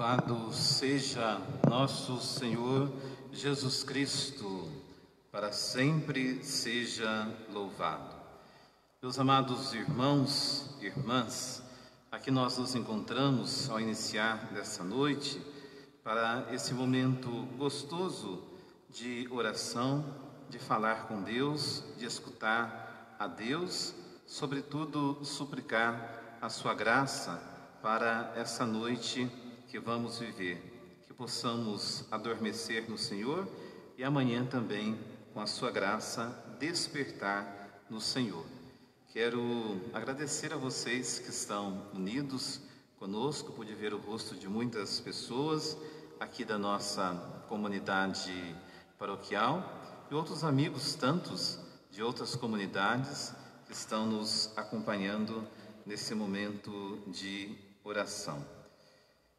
Louvado seja nosso Senhor Jesus Cristo, para sempre seja louvado. Meus amados irmãos e irmãs, aqui nós nos encontramos ao iniciar dessa noite para esse momento gostoso de oração, de falar com Deus, de escutar a Deus, sobretudo suplicar a sua graça para essa noite que vamos viver, que possamos adormecer no Senhor e amanhã também, com a sua graça, despertar no Senhor. Quero agradecer a vocês que estão unidos conosco, pude ver o rosto de muitas pessoas aqui da nossa comunidade paroquial e outros amigos tantos de outras comunidades que estão nos acompanhando nesse momento de oração.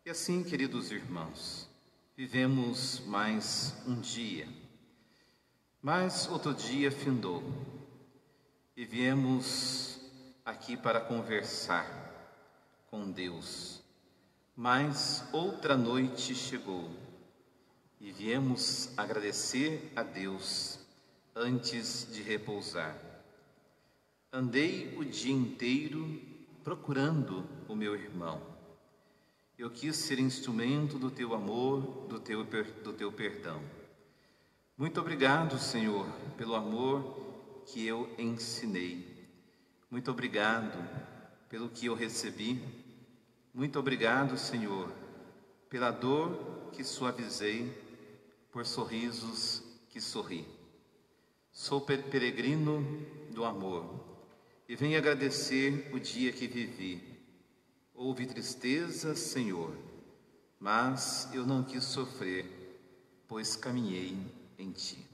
E assim, queridos irmãos, vivemos mais um dia, mas outro dia findou e viemos aqui para conversar com Deus. Mas outra noite chegou e viemos agradecer a Deus antes de repousar. Andei o dia inteiro procurando o meu irmão eu quis ser instrumento do teu amor, do teu, do teu perdão. Muito obrigado, Senhor, pelo amor que eu ensinei. Muito obrigado pelo que eu recebi. Muito obrigado, Senhor, pela dor que suavizei, por sorrisos que sorri. Sou peregrino do amor e venho agradecer o dia que vivi Houve tristeza, Senhor, mas eu não quis sofrer, pois caminhei em Ti.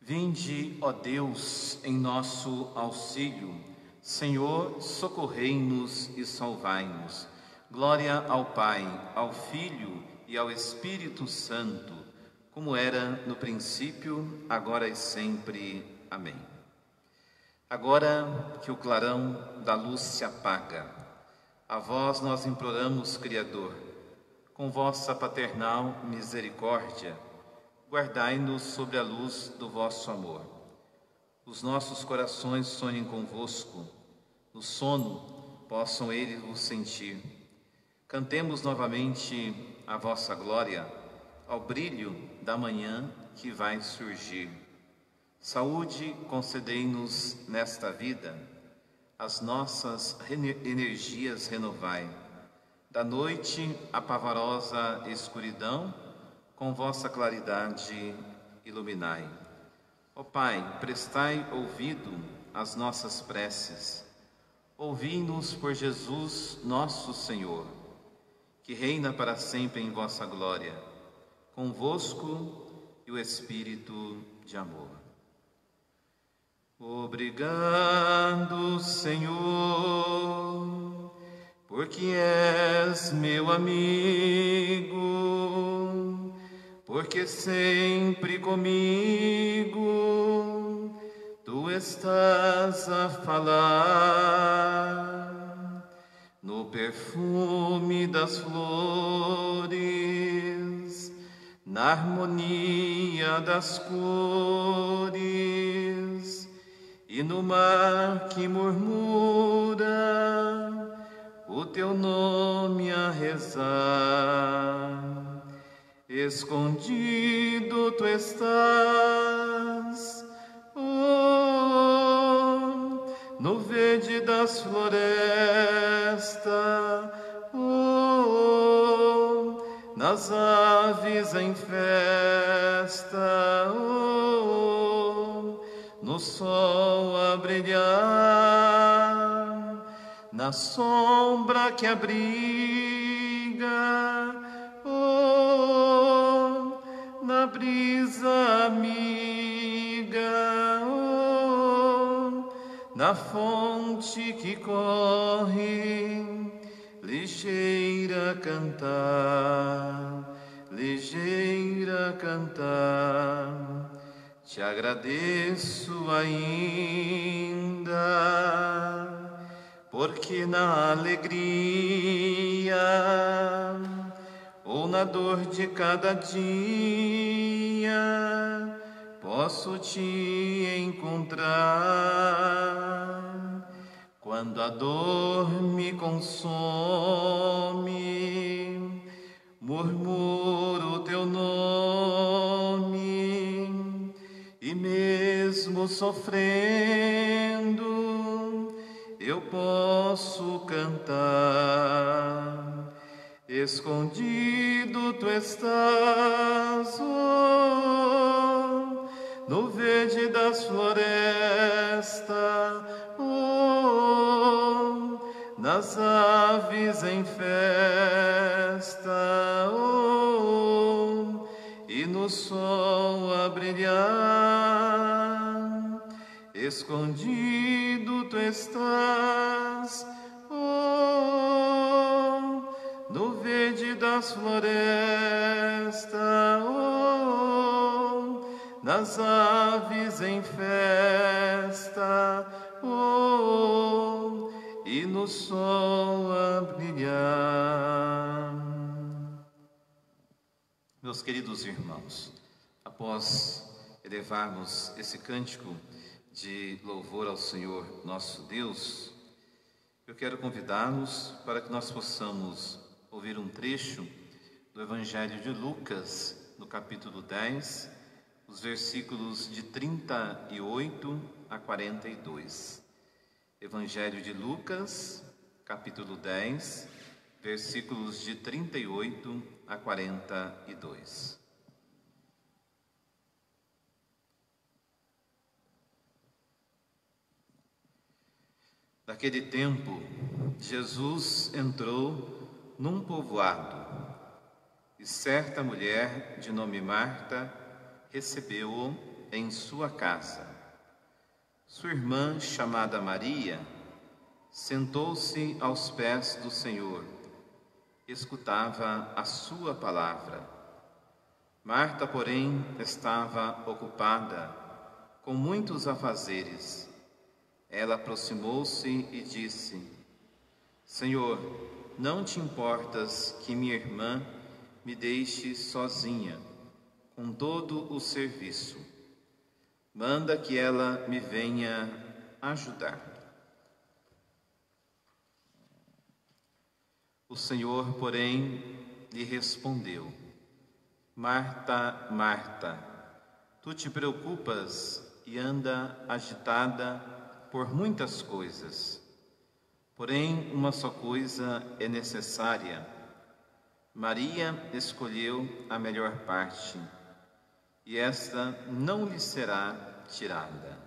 Vinde, ó Deus, em nosso auxílio, Senhor, socorrei-nos e salvai-nos. Glória ao Pai, ao Filho e ao Espírito Santo, como era no princípio, agora e sempre. Amém. Agora que o clarão da luz se apaga, a vós nós imploramos, Criador, com vossa paternal misericórdia, guardai-nos sobre a luz do vosso amor. Os nossos corações sonhem convosco, no sono possam eles vos sentir. Cantemos novamente a vossa glória ao brilho da manhã que vai surgir. Saúde concedei-nos nesta vida, as nossas energias renovai. Da noite a pavorosa escuridão, com vossa claridade iluminai. Ó Pai, prestai ouvido às nossas preces. Ouvi-nos por Jesus, nosso Senhor, que reina para sempre em vossa glória, convosco e o Espírito de amor. Obrigado, Senhor, porque és meu amigo, porque sempre comigo tu estás a falar no perfume das flores, na harmonia das cores e no mar que murmura o teu nome a rezar. Escondido tu estás, oh, no verde das florestas, oh, nas aves em festa, oh, no sol a brilhar, na sombra que abriga, oh, na brisa amiga, oh, na fonte que corre, ligeira cantar, ligeira cantar te agradeço ainda porque na alegria ou na dor de cada dia posso te encontrar. Quando a dor me consome, murmuro sofrendo eu posso cantar. Escondido tu estás oh, no verde das florestas, oh, nas aves em festa, Escondido tu estás, oh, no verde das florestas, oh, nas aves em festa, oh, e no sol a brilhar. Meus queridos irmãos, após elevarmos esse cântico, de louvor ao Senhor nosso Deus, eu quero convidá-los para que nós possamos ouvir um trecho do Evangelho de Lucas, no capítulo 10, os versículos de 38 a 42. Evangelho de Lucas, capítulo 10, versículos de 38 a 42. Naquele tempo, Jesus entrou num povoado e certa mulher de nome Marta recebeu-o em sua casa. Sua irmã, chamada Maria, sentou-se aos pés do Senhor, escutava a sua palavra. Marta, porém, estava ocupada com muitos afazeres. Ela aproximou-se e disse: Senhor, não te importas que minha irmã me deixe sozinha com todo o serviço. Manda que ela me venha ajudar. O Senhor, porém, lhe respondeu: Marta, Marta, tu te preocupas e anda agitada por muitas coisas. Porém, uma só coisa é necessária. Maria escolheu a melhor parte, e esta não lhe será tirada.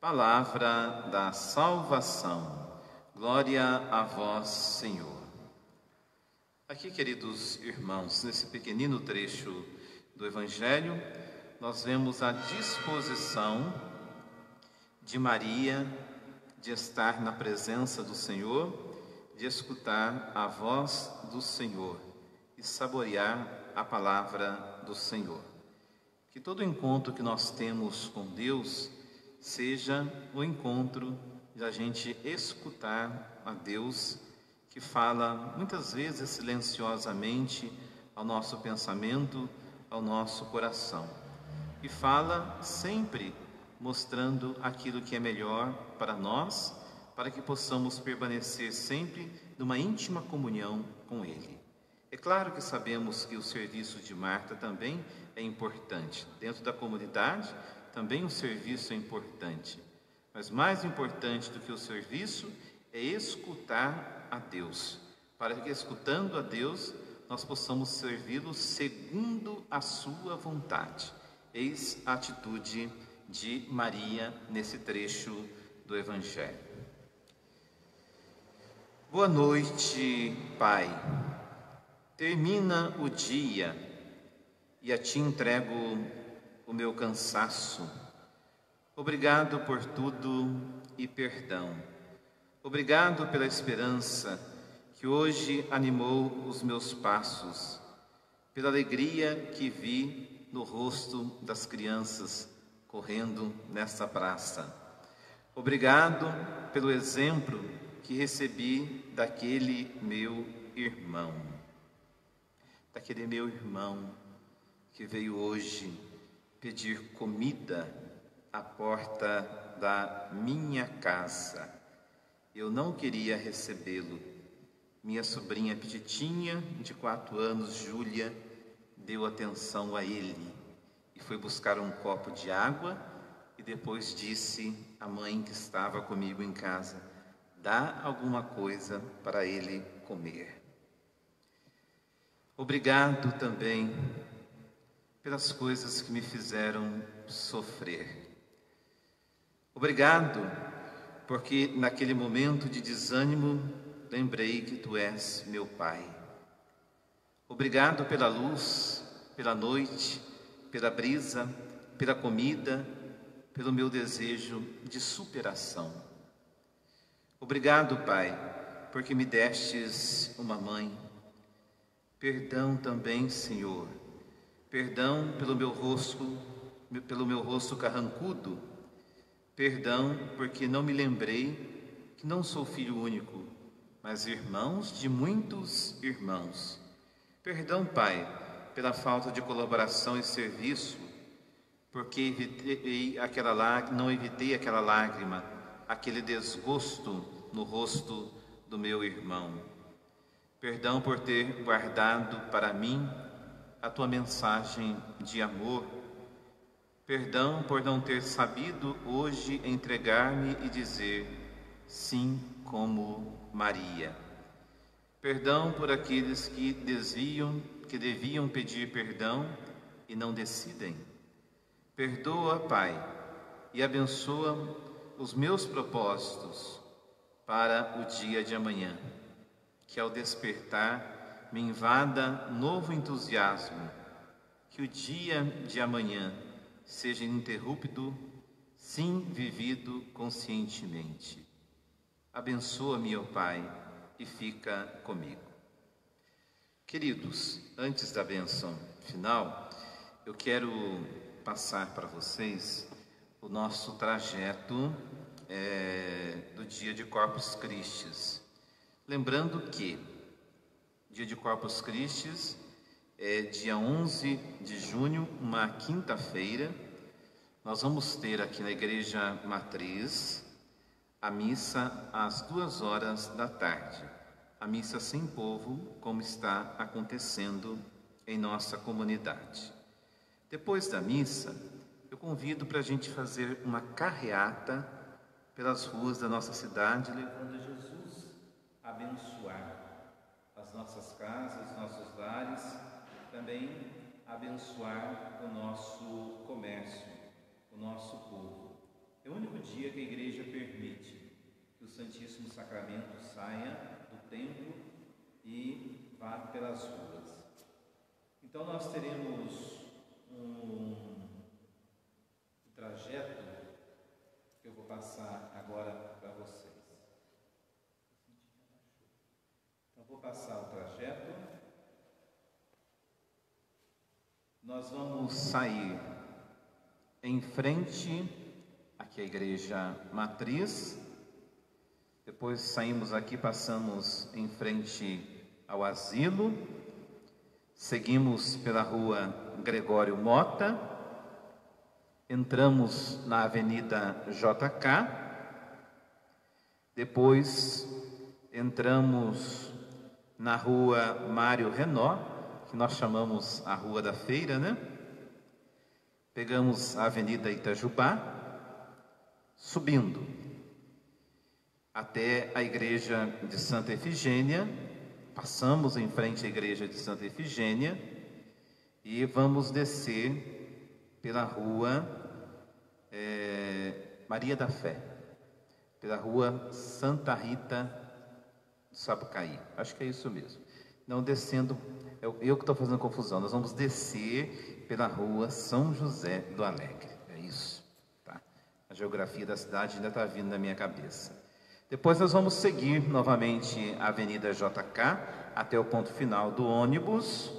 Palavra da salvação. Glória a vós, Senhor. Aqui, queridos irmãos, nesse pequenino trecho do Evangelho, nós vemos a disposição de Maria de estar na presença do Senhor, de escutar a voz do Senhor e saborear a palavra do Senhor. Que todo encontro que nós temos com Deus seja o encontro de a gente escutar a Deus que fala muitas vezes silenciosamente ao nosso pensamento, ao nosso coração. E fala sempre mostrando aquilo que é melhor para nós, para que possamos permanecer sempre numa íntima comunhão com Ele. É claro que sabemos que o serviço de Marta também é importante. Dentro da comunidade, também o serviço é importante. Mas mais importante do que o serviço é escutar a Deus, para que escutando a Deus nós possamos servi-lo segundo a sua vontade. Eis a atitude de Maria nesse trecho do Evangelho. Boa noite, Pai. Termina o dia e a Ti entrego o meu cansaço. Obrigado por tudo e perdão. Obrigado pela esperança que hoje animou os meus passos, pela alegria que vi no rosto das crianças correndo nesta praça. Obrigado pelo exemplo que recebi daquele meu irmão, daquele meu irmão que veio hoje pedir comida à porta da minha casa. Eu não queria recebê-lo. Minha sobrinha petitinha, de quatro anos, Júlia, deu atenção a ele e foi buscar um copo de água e depois disse à mãe que estava comigo em casa: dá alguma coisa para ele comer. Obrigado também pelas coisas que me fizeram sofrer. Obrigado, porque naquele momento de desânimo lembrei que tu és meu Pai. Obrigado pela luz, pela noite, pela brisa, pela comida, pelo meu desejo de superação. Obrigado, Pai, porque me destes uma mãe. Perdão também, Senhor. Perdão pelo meu rosto, pelo meu rosto carrancudo Perdão, porque não me lembrei que não sou filho único, mas irmãos de muitos irmãos. Perdão, Pai, pela falta de colaboração e serviço, porque evitei aquela lágrima, não evitei aquela lágrima, aquele desgosto no rosto do meu irmão. Perdão por ter guardado para mim a tua mensagem de amor Perdão por não ter sabido hoje entregar-me e dizer sim como Maria. Perdão por aqueles que desviam, que deviam pedir perdão e não decidem. Perdoa, Pai, e abençoa os meus propósitos para o dia de amanhã. Que ao despertar me invada novo entusiasmo. Que o dia de amanhã seja ininterrupto, sim vivido conscientemente. Abençoa-me, ó Pai, e fica comigo. Queridos, antes da benção final, eu quero passar para vocês o nosso trajeto é, do dia de Corpus Christi. Lembrando que dia de Corpus Christi é dia 11 de junho, uma quinta-feira, nós vamos ter aqui na Igreja Matriz a missa às duas horas da tarde. A missa sem povo, como está acontecendo em nossa comunidade. Depois da missa, eu convido para a gente fazer uma carreata pelas ruas da nossa cidade, levando Jesus a abençoar as nossas casas, nossos lares também abençoar o nosso comércio, o nosso povo. É o único dia que a igreja permite que o Santíssimo Sacramento saia templo e vá pelas ruas. Então nós teremos um trajeto que eu vou passar agora para vocês. Então vou passar o trajeto Nós vamos sair em frente aqui a igreja matriz. Depois saímos aqui, passamos em frente ao asilo. Seguimos pela rua Gregório Mota. Entramos na Avenida JK. Depois entramos na rua Mário Renó que nós chamamos a Rua da Feira, né? Pegamos a Avenida Itajubá, subindo até a igreja de Santa Efigênia, passamos em frente à igreja de Santa Efigênia e vamos descer pela rua é, Maria da Fé, pela rua Santa Rita do Sapucaí. Acho que é isso mesmo. Não descendo eu, eu que estou fazendo confusão. Nós vamos descer pela rua São José do Alegre. É isso. Tá? A geografia da cidade ainda está vindo na minha cabeça. Depois nós vamos seguir novamente a Avenida JK até o ponto final do ônibus.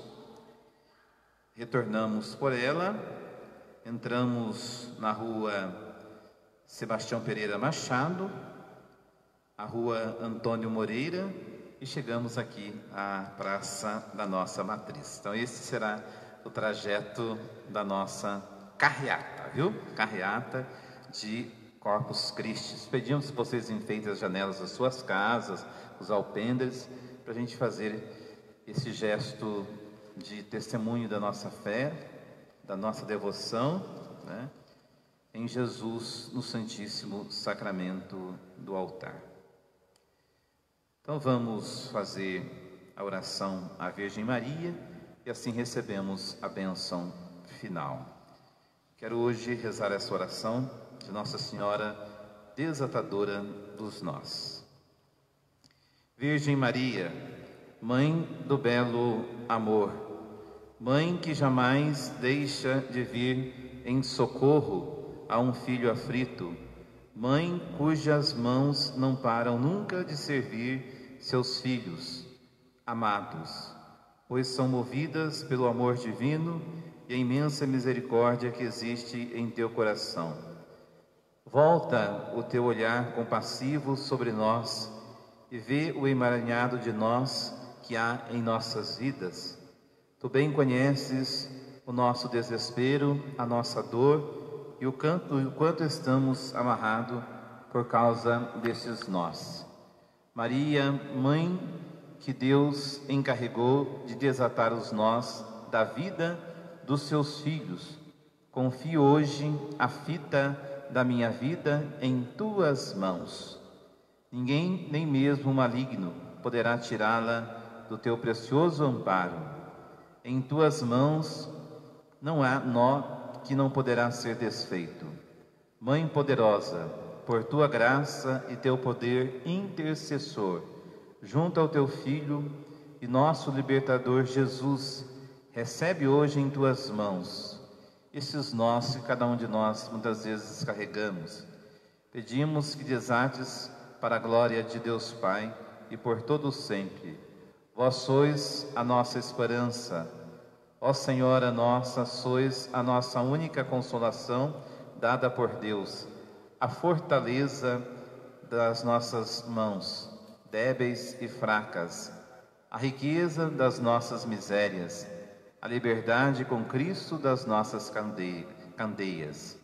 Retornamos por ela, entramos na rua Sebastião Pereira Machado, a rua Antônio Moreira e chegamos aqui à praça da nossa matriz. Então, esse será o trajeto da nossa carreata, viu? Carreata de Corpus Christi. Pedimos que vocês enfeitem as janelas das suas casas, os alpendres, para a gente fazer esse gesto de testemunho da nossa fé, da nossa devoção, né? em Jesus no Santíssimo Sacramento do altar. Então vamos fazer a oração à Virgem Maria e assim recebemos a bênção final. Quero hoje rezar essa oração de Nossa Senhora desatadora dos nós. Virgem Maria, Mãe do belo amor, Mãe que jamais deixa de vir em socorro a um filho aflito, Mãe cujas mãos não param nunca de servir seus filhos amados, pois são movidas pelo amor divino e a imensa misericórdia que existe em teu coração. Volta o teu olhar compassivo sobre nós e vê o emaranhado de nós que há em nossas vidas. Tu bem conheces o nosso desespero, a nossa dor e o quanto, o quanto estamos amarrados por causa desses nós. Maria, mãe que Deus encarregou de desatar os nós da vida dos seus filhos, confio hoje a fita da minha vida em tuas mãos. Ninguém, nem mesmo o maligno, poderá tirá-la do teu precioso amparo. Em tuas mãos não há nó que não poderá ser desfeito. Mãe poderosa, por tua graça e teu poder intercessor, junto ao teu Filho e nosso libertador Jesus, recebe hoje em tuas mãos esses nós que cada um de nós muitas vezes carregamos. Pedimos que desates para a glória de Deus Pai e por todo sempre. Vós sois a nossa esperança. Ó Senhora nossa, sois a nossa única consolação dada por Deus, a fortaleza das nossas mãos, débeis e fracas, a riqueza das nossas misérias, a liberdade com Cristo das nossas candeias.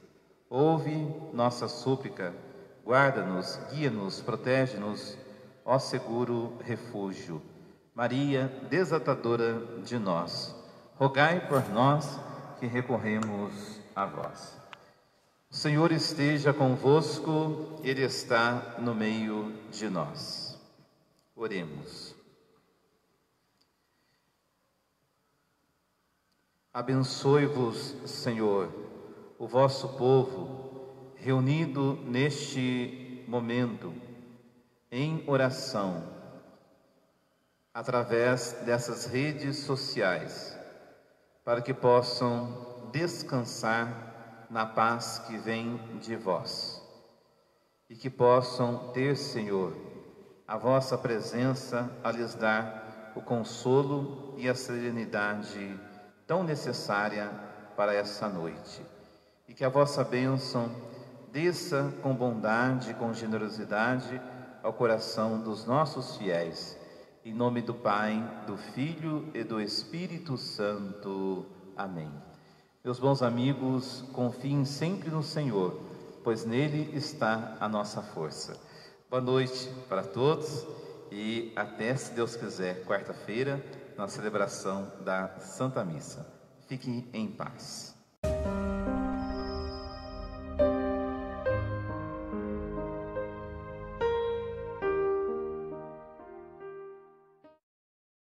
Ouve nossa súplica Guarda-nos, guia-nos, protege-nos, ó seguro refúgio. Maria, desatadora de nós, rogai por nós que recorremos a vós. O Senhor esteja convosco, Ele está no meio de nós. Oremos. Abençoe-vos, Senhor, o vosso povo reunido neste momento em oração, através dessas redes sociais, para que possam descansar na paz que vem de vós. E que possam ter, Senhor, a vossa presença a lhes dar o consolo e a serenidade tão necessária para essa noite. E que a vossa bênção desça com bondade com generosidade ao coração dos nossos fiéis. Em nome do Pai, do Filho e do Espírito Santo. Amém. Meus bons amigos, confiem sempre no Senhor, pois nele está a nossa força. Boa noite para todos e até, se Deus quiser, quarta-feira, na celebração da Santa Missa. Fiquem em paz.